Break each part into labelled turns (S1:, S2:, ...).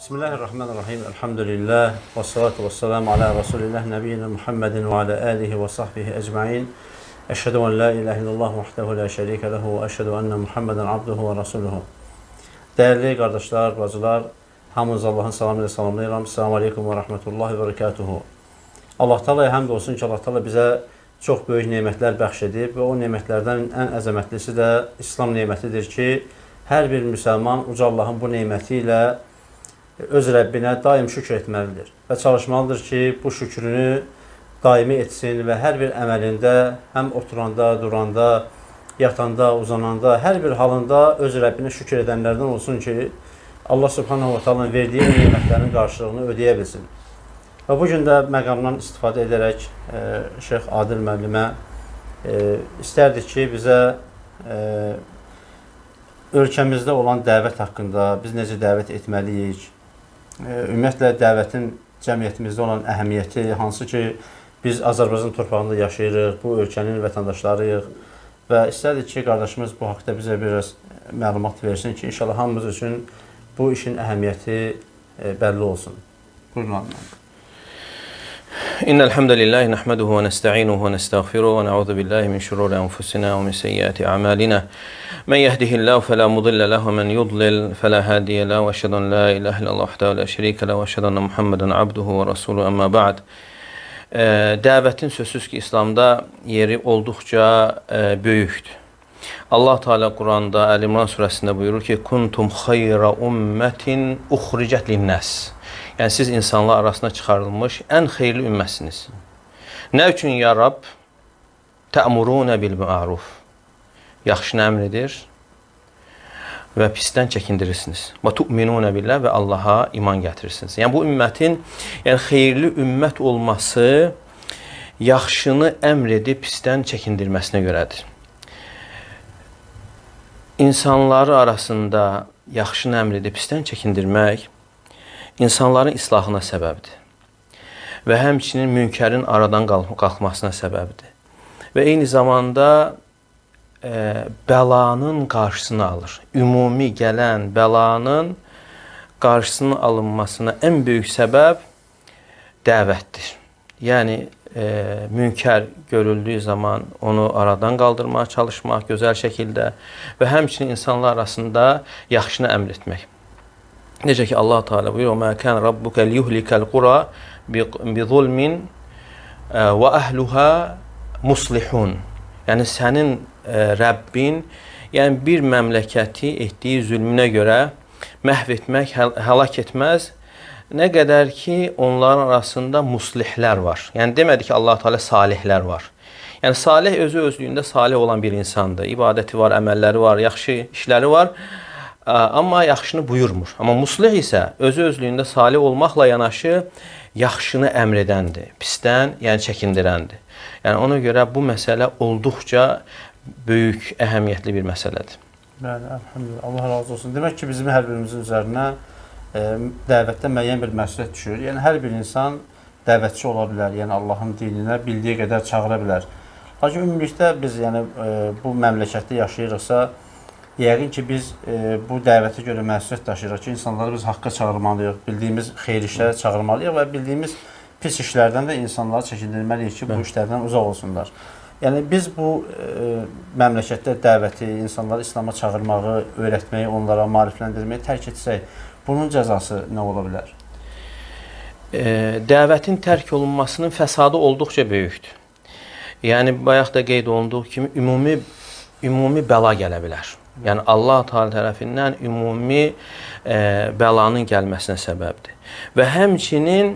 S1: Bismillahirrahmanirrahim. Elhamdülillah. Və salatu və salamu alə Rasulillah nəbiyyina Muhammedin və alə alihi və sahbihi əcmain. Əşhədu an la ilahe illallah vahdehu la şərikə lehu və əşhədu ennə Muhammeden abduhu və rasuluhu. Dəyərli qardaşlar, bacılar, hamınız Allahın salamı ilə salamlayıram. Selamun aleykum və rəhmətullahi və bərəkatuhu. Allah Taala'ya həmd olsun ki, Allah Taala bizə çox böyük nemətlər bəxş edib və o nemətlərdən ən əzəmətlisi də İslam nemətidir ki, hər bir müsəlman uca Allahın bu neməti ilə öz Rəbbinə daim şükür etməlidir və çalışmalıdır ki, bu şükrünü daimi etsin və hər bir əməlində, həm oturanda, duranda, yatanda, uzananda, hər bir halında öz Rəbbinə şükür edənlərdən olsun ki, Allah subhanahu wa ta'ala verdiyi nemətlərin qarşılığını ödəyə bilsin. Və bu gün də məqamdan istifadə edərək e, Şeyx Adil müəllimə e, istərdik ki, bizə e, ölkəmizdə olan dəvət haqqında, biz necə dəvət etməliyik, ümumiyyətlə dəvətin cəmiyyətimizdə olan əhəmiyyəti, hansı ki, biz Azərbaycan torpağında yaşayırıq, bu ölkənin vətəndaşlarıyıq və istərdik ki, qardaşımız bu haqda bizə biraz məlumat versin ki, inşallah hamımız üçün bu işin əhəmiyyəti e, bəlli olsun. Buyurun Adil müəllim.
S2: إن الحمد لله نحمده ونستعينه ونستغفره ونعوذ بالله من شرور أنفسنا ومن سيئات أعمالنا من يهده الله فلا مضل له ومن يضلل فلا هادي له وأشهد أن لا إله إلا الله وحده لا şərikə له وأشهد أن محمدا عبده ورسوله أما بعد Dəvətin sözsüz ki, İslamda yeri olduqca e, böyükdür. Allah Teala Quranda Əl-İmran surəsində buyurur ki: "Kuntum xeyra ummetin uxricət linnas." Yəni siz insanlar arasına çıxarılmış ən xeyirli ümməsiniz. Nə üçün ya Rəbb? Təmuruna bil ma'ruf. Yaxşını əmr edir və pisdən çəkindirirsiniz. Və tu'minuna billah və Allaha iman gətirirsiniz. Yəni bu ümmətin yəni xeyirli ümmət olması yaxşını əmr edib pisdən çəkindirməsinə görədir. İnsanları arasında yaxşını əmr edib pisdən çəkindirmək insanların islahına səbəbdir. Və həmçinin münkərin aradan qalxmasına səbəbdir. Və eyni zamanda e, bəlanın qarşısını alır. Ümumi gələn bəlanın qarşısının alınmasına ən böyük səbəb dəvətdir. Yəni e, münkər görüldüyü zaman onu aradan qaldırmağa çalışmaq gözəl şəkildə və həmçinin insanlar arasında yaxşını əmr etmək. Necə ki Allah Teala buyurur: "Mə kan rabbuka liyuhlikal qura bi zulmin və əhluha muslihun." Yəni sənin ə, Rəbbin yəni bir məmləkəti etdiyi zülmünə görə məhv etmək, həlak etməz. Nə qədər ki, onların arasında muslihlər var. Yəni demədi ki, Allah Teala salihlər var. Yəni salih özü özlüyündə salih olan bir insandır. İbadəti var, əməlləri var, yaxşı işləri var. Amma yaxşını buyurmur. Amma muslih isə özü özlüyündə salih olmaqla yanaşı yaxşını əmr edəndir, pisdən, yəni çəkindirəndir. Yəni ona görə bu məsələ olduqca böyük, əhəmiyyətli bir məsələdir.
S1: Bəli, əlhamdülillah. Allah razı olsun. Demək ki, bizim hər birimizin üzərinə e, dəvətdə müəyyən bir məsuliyyət düşür. Yəni hər bir insan dəvətçi ola bilər. Yəni Allahın dininə bildiyi qədər çağıra bilər. Lakin ümumilikdə biz yəni e, bu məmləkətdə yaşayırıqsa, Yəqin ki, biz e, bu dəvətə görə məsuliyyət daşıyırıq ki, insanları biz haqqa çağırmalıyıq, bildiyimiz xeyir işlərə çağırmalıyıq və bildiyimiz pis işlərdən də insanları çəkindirməliyik ki, bu işlərdən uzaq olsunlar. Yəni biz bu e, məmləkətdə dəvəti, insanları İslam'a çağırmağı, öyrətməyi, onlara maarifləndirməyi tərk etsək, bunun cəzası nə ola bilər?
S2: E, dəvətin tərk olunmasının fəsadı olduqca böyükdür. Yəni bayaq da qeyd olunduğu kimi ümumi ümumi bəla gələ bilər. Yəni Allah Taala tərəfindən ümumi e, bəlanın gəlməsinə səbəbdir. Və həmçinin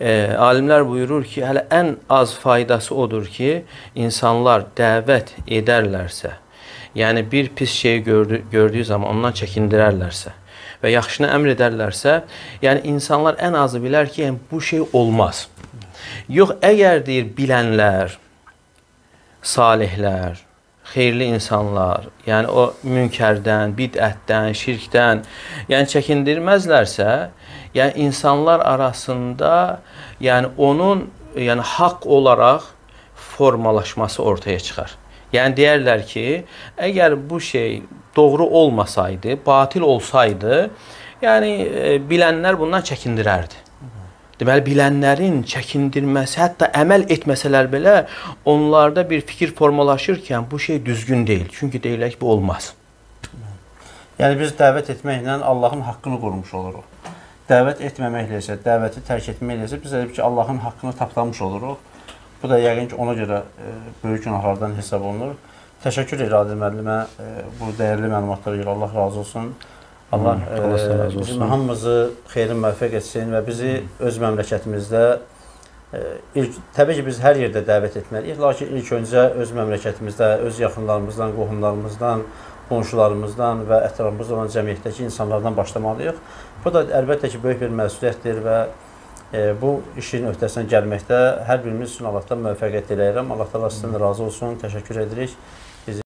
S2: e, alimlər buyurur ki, hələ ən az faydası odur ki, insanlar dəvət edərlərsə, yəni bir pis şeyi gördü, gördüyü zaman ondan çəkindirərlərsə və yaxşını əmr edərlərsə, yəni insanlar ən azı bilər ki, yəni bu şey olmaz. Yox, əgər deyir bilənlər, salihlər, xeyirli insanlar, yəni o münkərdən, bidətdən, şirkdən, yəni çəkindirməzlərsə, yəni insanlar arasında yəni onun yəni haqq olaraq formalaşması ortaya çıxar. Yəni deyərlər ki, əgər bu şey doğru olmasaydı, batil olsaydı, Yəni e, bilənlər bundan çəkindirərdi. Deməli bilənlərin çəkindirməsi, hətta əməl etməsələr belə onlarda bir fikir formalaşırkən bu şey düzgün deyil. Çünki deyirlər ki, bu olmaz.
S1: Yəni biz dəvət etməklə Allahın haqqını qurmuş oluruq. Dəvət etməməklə isə, dəvəti tərk etməklə isə biz elə ki, Allahın haqqını tapdamış oluruq. Bu da yəqin ki, ona görə e, böyük günahlardan hesab olunur. Təşəkkür edirəm Adil müəllimə e, bu dəyərli məlumatlara görə. Allah razı olsun. Allah,
S2: olsun.
S1: bizim hamımızı xeyrin müvəffəq etsin və bizi öz məmləkətimizdə e, ilk təbii ki, biz hər yerdə dəvət etməliyik, lakin ilk öncə öz məmləkətimizdə, öz yaxınlarımızdan, qohumlarımızdan, qonşularımızdan və ətrafımızda olan cəmiyyətdəki insanlardan başlamalıyıq. Bu da əlbəttə ki, böyük bir məsuliyyətdir və e, bu işin öhdəsindən gəlməkdə hər birimiz üçün Allahdan müvəffəqiyyət diləyirəm. Allah təala sizdən razı olsun. Təşəkkür edirik.